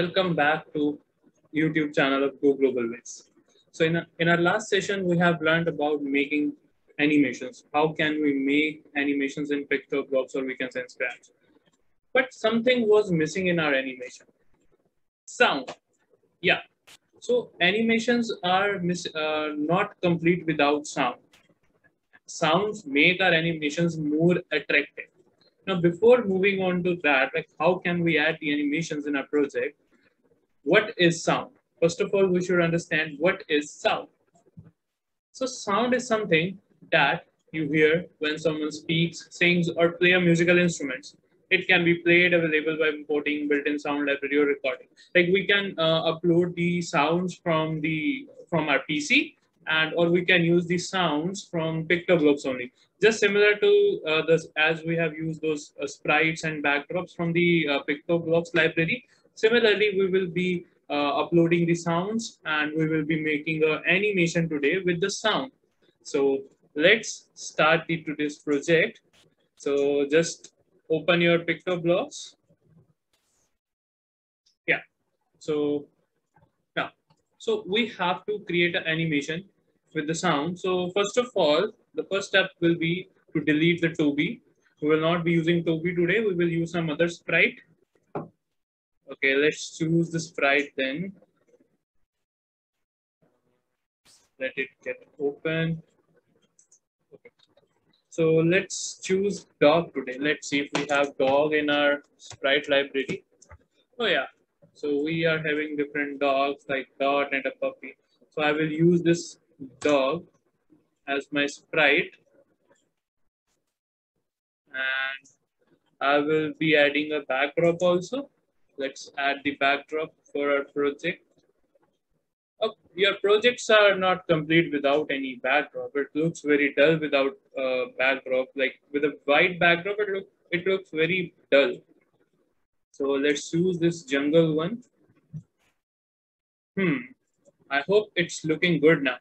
welcome back to YouTube channel of Go Global Ways. So in, a, in our last session, we have learned about making animations. How can we make animations in PictoBlox or we can send Scratch? But something was missing in our animation. Sound. Yeah. So animations are mis uh, not complete without sound. Sounds make our animations more attractive. Now, before moving on to that, like how can we add the animations in our project? What is sound? First of all, we should understand what is sound. So sound is something that you hear when someone speaks, sings, or play a musical instrument. It can be played available by importing built-in sound library or recording. Like we can uh, upload the sounds from the from our PC and or we can use the sounds from PictoBlox only. Just similar to uh, this, as we have used those uh, sprites and backdrops from the uh, library. Similarly, we will be uh, uploading the sounds and we will be making an animation today with the sound. So let's start the today's project. So just open your PictoBlox. Yeah. So yeah. So we have to create an animation with the sound. So first of all, the first step will be to delete the Tobi. We will not be using Tobi today. We will use some other sprite. Okay, let's choose the sprite then. Let it get open. Okay. So let's choose dog today. Let's see if we have dog in our sprite library. Oh yeah. So we are having different dogs like dot and a puppy. So I will use this dog as my sprite and I will be adding a backdrop also. Let's add the backdrop for our project. Oh, your projects are not complete without any backdrop. It looks very dull without a backdrop. Like with a white backdrop, it, look, it looks very dull. So let's choose this jungle one. Hmm, I hope it's looking good now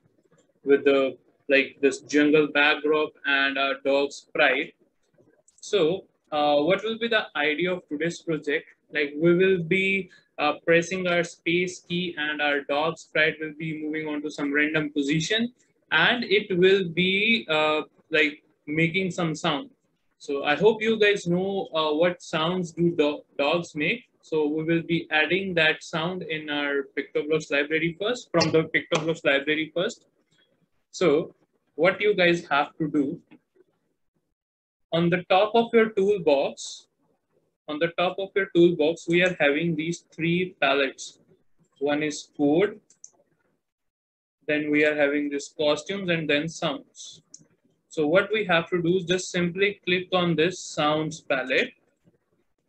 with the like this jungle backdrop and our dog sprite. So uh, what will be the idea of today's project? Like we will be uh, pressing our space key and our dog sprite will be moving on to some random position and it will be uh, like making some sound. So I hope you guys know uh, what sounds do do dogs make. So we will be adding that sound in our PictoBlox library first, from the PictoBlox library first. So what you guys have to do, on the top of your toolbox, on the top of your toolbox, we are having these three palettes. One is code, then we are having this costumes and then sounds. So what we have to do is just simply click on this sounds palette.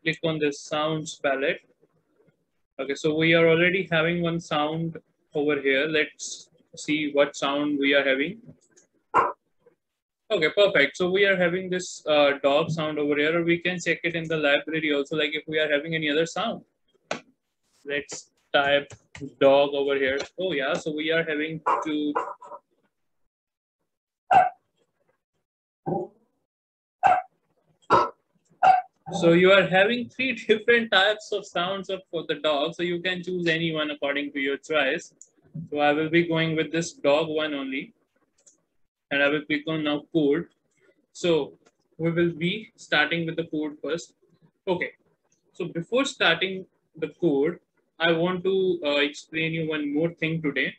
Click on this sounds palette. Okay, so we are already having one sound over here. Let's see what sound we are having. Okay, perfect. So we are having this uh, dog sound over here, or we can check it in the library also, like if we are having any other sound. Let's type dog over here. Oh yeah, so we are having to So you are having three different types of sounds for the dog. So you can choose any one according to your choice. So I will be going with this dog one only. And I will click on now code. So we will be starting with the code first. Okay. So before starting the code, I want to uh, explain you one more thing today.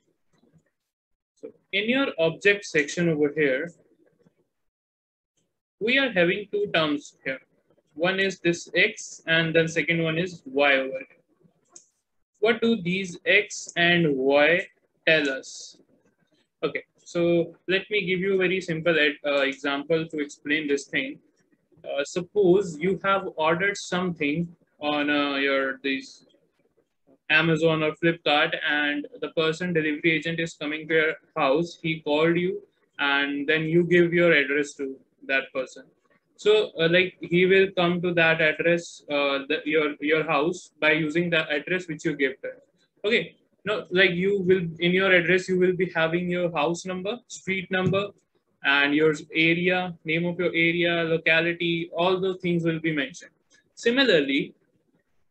So in your object section over here, we are having two terms here. One is this X and then second one is Y over here what do these x and y tell us? Okay, so let me give you a very simple uh, example to explain this thing. Uh, suppose you have ordered something on uh, your this Amazon or Flipkart and the person delivery agent is coming to your house. He called you and then you give your address to that person. So uh, like he will come to that address, uh, the, your your house by using the address which you gave them. Okay. No, like you will in your address you will be having your house number, street number, and your area, name of your area, locality. All those things will be mentioned. Similarly,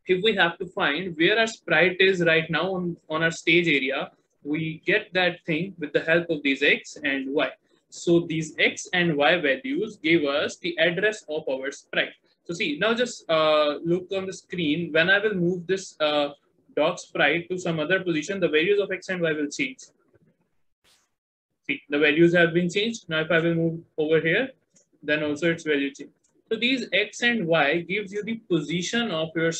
if we have to find where our sprite is right now on, on our stage area, we get that thing with the help of these x and y. So these x and y values give us the address of our sprite. So see, now just uh, look on the screen. When I will move this uh, dog sprite to some other position, the values of x and y will change. See, the values have been changed. Now if I will move over here, then also its value change. So these x and y gives you the position of your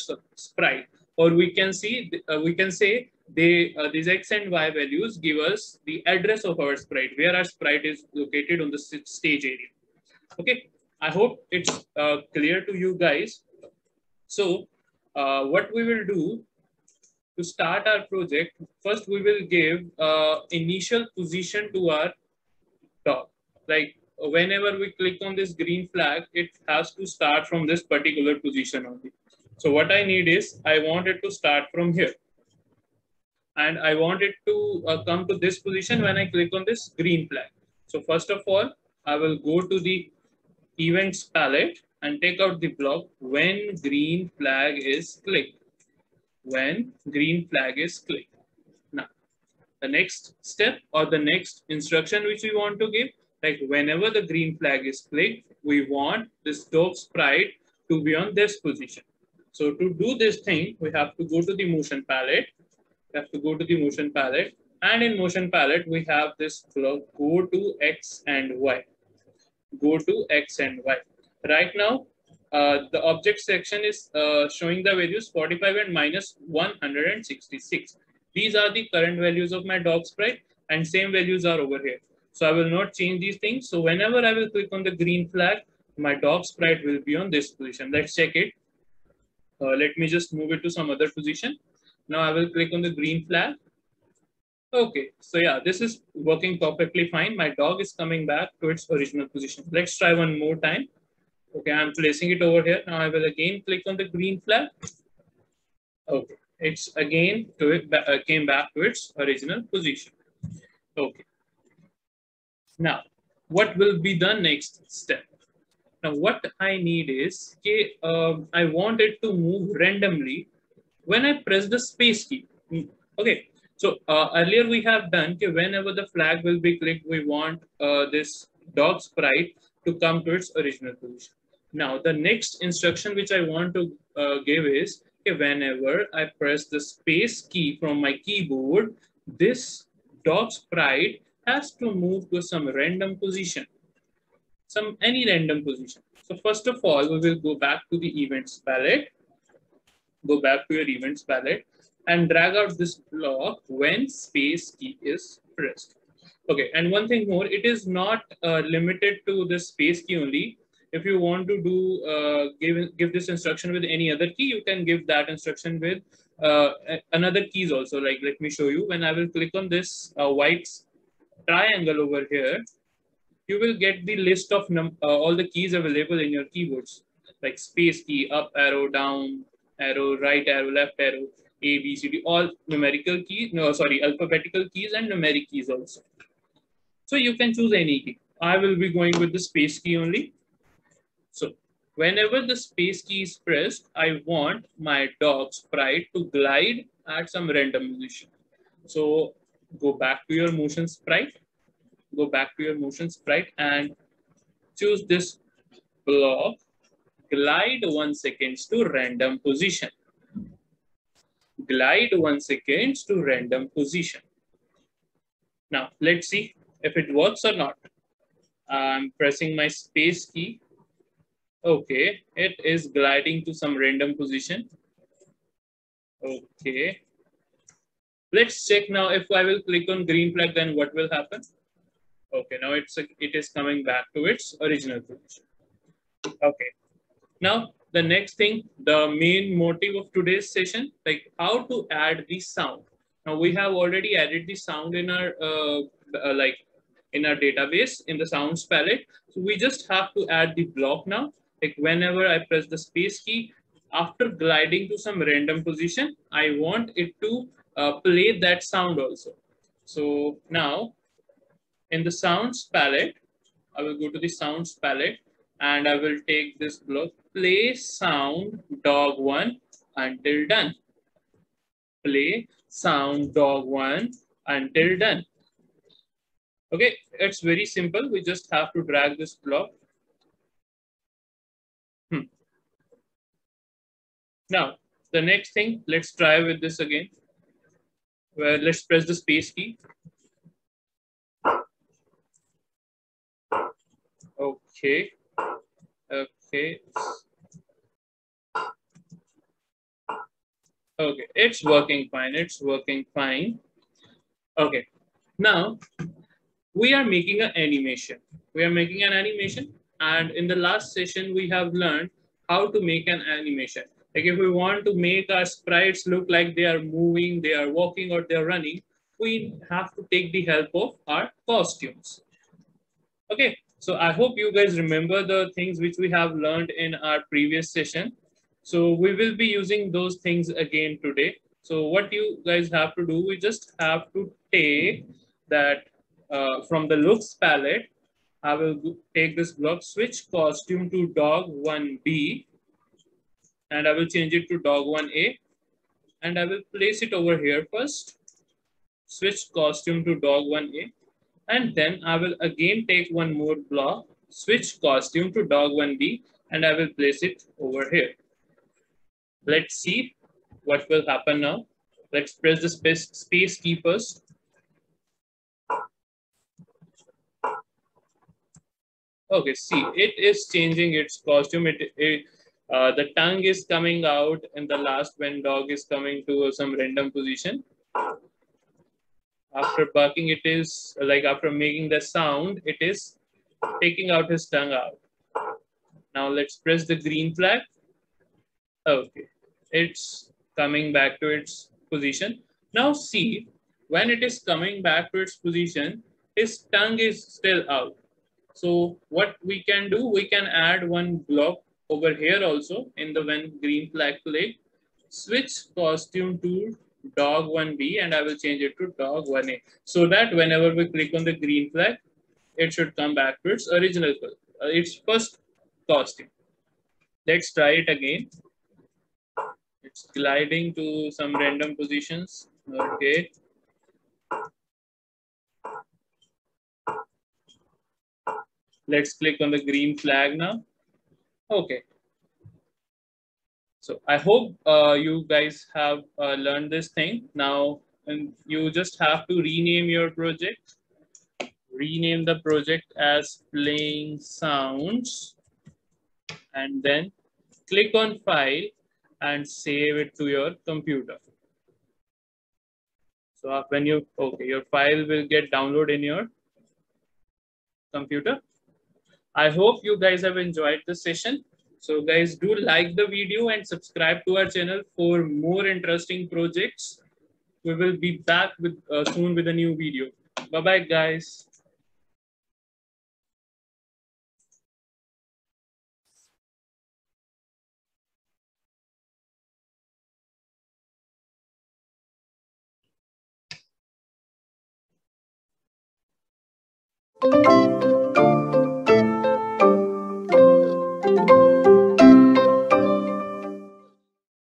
sprite, or we can see uh, we can say they uh, these x and y values give us the address of our sprite, where our sprite is located on the stage area. Okay, I hope it's uh, clear to you guys. So uh, what we will do to start our project, first we will give uh, initial position to our dog. Like whenever we click on this green flag, it has to start from this particular position only. So what I need is, I want it to start from here. And I want it to uh, come to this position when I click on this green flag. So first of all, I will go to the events palette and take out the block when green flag is clicked. When green flag is clicked. Now, the next step or the next instruction which we want to give like whenever the green flag is clicked, we want this dog sprite to be on this position. So to do this thing, we have to go to the motion palette. We have to go to the motion palette. And in motion palette, we have this go to X and Y. Go to X and Y. Right now, uh, the object section is uh, showing the values 45 and minus 166. These are the current values of my dog sprite and same values are over here. So I will not change these things. So whenever I will click on the green flag, my dog sprite will be on this position. Let's check it. Uh, let me just move it to some other position. Now I will click on the green flag. Okay, so yeah, this is working perfectly fine. My dog is coming back to its original position. Let's try one more time. Okay, I'm placing it over here. Now I will again click on the green flag. Okay, it's again to it uh, came back to its original position. Okay. Now, what will be the next step? Now, what I need is, okay, uh, I want it to move randomly when I press the space key. Hmm, okay, so uh, earlier we have done, okay, whenever the flag will be clicked, we want uh, this dog sprite to come to its original position. Now, the next instruction which I want to uh, give is, okay, whenever I press the space key from my keyboard, this dog sprite has to move to some random position, some any random position. So first of all, we will go back to the events palette, go back to your events palette and drag out this block when space key is pressed. Okay, and one thing more, it is not uh, limited to the space key only. If you want to do uh, give give this instruction with any other key, you can give that instruction with uh, another keys also. Like let me show you. When I will click on this uh, white triangle over here, you will get the list of uh, all the keys available in your keyboards, like space key, up arrow, down arrow, right arrow, left arrow, A, B, C, D, all numerical keys, no, sorry, alphabetical keys and numeric keys also. So you can choose any key. I will be going with the space key only. So whenever the space key is pressed, I want my dog sprite to glide at some random position. So go back to your motion sprite, go back to your motion sprite and choose this block, glide one seconds to random position. Glide one seconds to random position. Now, let's see if it works or not. I'm pressing my space key. Okay, it is gliding to some random position. Okay, Let's check now if I will click on green flag, then what will happen? Okay, now it's it is coming back to its original position. Okay, now the next thing, the main motive of today's session, like how to add the sound. Now we have already added the sound in our uh, uh, like in our database in the sounds palette. So we just have to add the block now. Like whenever I press the space key, after gliding to some random position, I want it to uh, play that sound also. So now in the sounds palette, I will go to the sounds palette and I will take this block, play sound dog one until done. Play sound dog one until done. Okay, it's very simple. We just have to drag this block. Hmm. Now, the next thing, let's try with this again. Well, let's press the space key. Okay. Okay. Okay, it's working fine. It's working fine. Okay, now we are making an animation. We are making an animation. And in the last session, we have learned how to make an animation. Like if we want to make our sprites look like they are moving, they are walking or they're running, we have to take the help of our costumes. Okay, so I hope you guys remember the things which we have learned in our previous session. So we will be using those things again today. So what you guys have to do, we just have to take that uh, from the looks palette. I will take this block, switch costume to dog 1B, and I will change it to dog 1A. And I will place it over here first. Switch costume to dog 1A. And then I will again take one more block, switch costume to dog 1B, and I will place it over here. Let's see what will happen now. Let's press the space, space key first. Okay, see, it is changing its costume. It, it uh, the tongue is coming out in the last when dog is coming to some random position. After barking, it is like after making the sound, it is taking out his tongue out. Now let's press the green flag. Okay, it's coming back to its position. Now see, when it is coming back to its position, his tongue is still out. So what we can do, we can add one block over here also in the when green flag play. Switch costume to dog 1B and I will change it to dog 1A. So that whenever we click on the green flag, it should come back to its original, uh, its first costume. Let's try it again. It's gliding to some random positions. Okay. Let's click on the green flag now. Okay. So I hope uh, you guys have uh, learned this thing. Now, and you just have to rename your project. Rename the project as playing sounds. And then click on file and save it to your computer. So when you, okay, your file will get downloaded in your computer. I hope you guys have enjoyed the session. So guys, do like the video and subscribe to our channel for more interesting projects. We will be back with uh, soon with a new video. Bye-bye, guys. Música